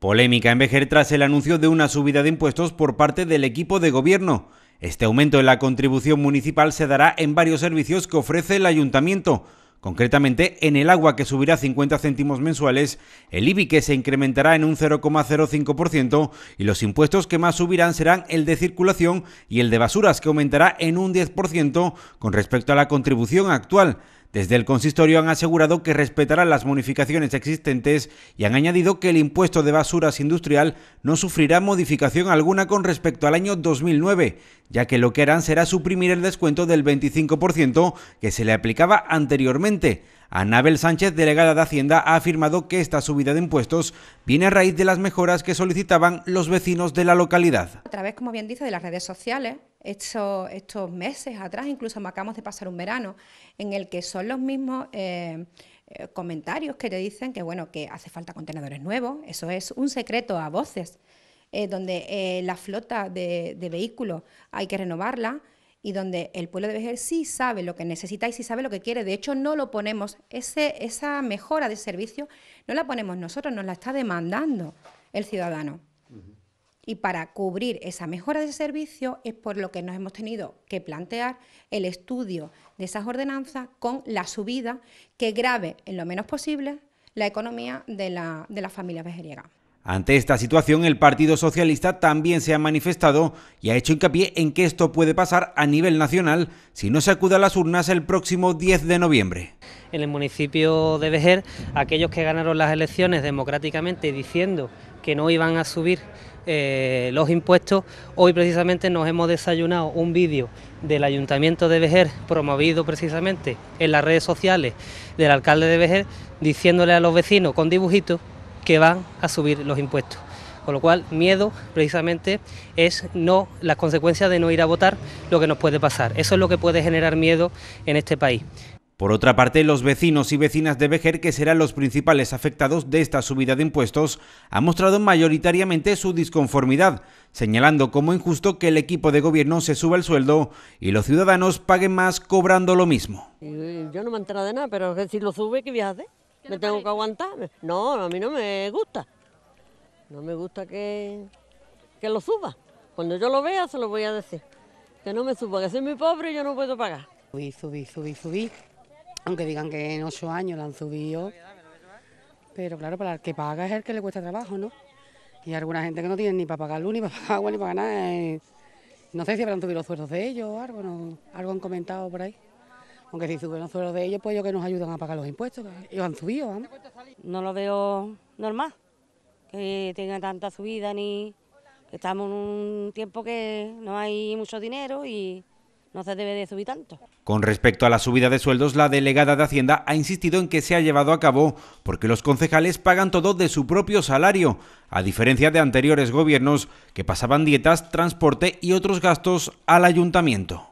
Polémica en Vejer tras el anuncio de una subida de impuestos por parte del equipo de gobierno. Este aumento en la contribución municipal se dará en varios servicios que ofrece el ayuntamiento. Concretamente, en el agua que subirá 50 céntimos mensuales, el IBI que se incrementará en un 0,05% y los impuestos que más subirán serán el de circulación y el de basuras que aumentará en un 10% con respecto a la contribución actual. Desde el consistorio han asegurado que respetarán las modificaciones existentes y han añadido que el impuesto de basuras industrial no sufrirá modificación alguna con respecto al año 2009, ya que lo que harán será suprimir el descuento del 25% que se le aplicaba anteriormente. Anabel Sánchez, delegada de Hacienda, ha afirmado que esta subida de impuestos viene a raíz de las mejoras que solicitaban los vecinos de la localidad. A través, como bien dice, de las redes sociales, estos, estos meses atrás, incluso acabamos de pasar un verano, en el que son los mismos eh, eh, comentarios que te dicen que, bueno, que hace falta contenedores nuevos, eso es un secreto a voces, eh, donde la flota de, vehículos hay que renovarla, y donde el pueblo de Vejer sí sabe lo que necesita y sí sabe lo que quiere. De hecho, no lo ponemos, ese, esa mejora de servicio no la ponemos nosotros, nos la está demandando el ciudadano. Y para cubrir esa mejora de servicio es por lo que nos hemos tenido que plantear el estudio de esas ordenanzas con la subida que grave en lo menos posible la economía de la, de la familia vejeriega. Ante esta situación, el Partido Socialista también se ha manifestado y ha hecho hincapié en que esto puede pasar a nivel nacional si no se acude a las urnas el próximo 10 de noviembre. En el municipio de Vejer, aquellos que ganaron las elecciones democráticamente diciendo que no iban a subir eh, los impuestos, hoy precisamente nos hemos desayunado un vídeo del Ayuntamiento de Vejer, promovido precisamente en las redes sociales del alcalde de Vejer, diciéndole a los vecinos con dibujitos que van a subir los impuestos. Con lo cual, miedo precisamente es no las consecuencias de no ir a votar, lo que nos puede pasar. Eso es lo que puede generar miedo en este país. Por otra parte, los vecinos y vecinas de Vejer, que serán los principales afectados de esta subida de impuestos, han mostrado mayoritariamente su disconformidad, señalando como injusto que el equipo de gobierno se suba el sueldo y los ciudadanos paguen más cobrando lo mismo. Yo no me entero de nada, pero si lo sube, ¿qué voy a ¿Me tengo que aguantar? No, a mí no me gusta. No me gusta que, que lo suba. Cuando yo lo vea se lo voy a decir. Que no me suba, que soy muy pobre y yo no puedo pagar. Subí, subí, subí, subí. Aunque digan que en ocho años la han subido. Pero claro, para el que paga es el que le cuesta trabajo, ¿no? Y alguna gente que no tiene ni para pagar luz, ni para pagar agua, ni para nada. Eh, no sé si habrán subido los sueldos de ellos o algo, ¿no? algo han comentado por ahí. Aunque si suben los sueldos de ellos, pues ellos que nos ayudan a pagar los impuestos. Ellos han subido, vamos. No lo veo normal, que tenga tanta subida, ni estamos en un tiempo que no hay mucho dinero y no se debe de subir tanto. Con respecto a la subida de sueldos, la delegada de Hacienda ha insistido en que se ha llevado a cabo porque los concejales pagan todo de su propio salario, a diferencia de anteriores gobiernos que pasaban dietas, transporte y otros gastos al ayuntamiento.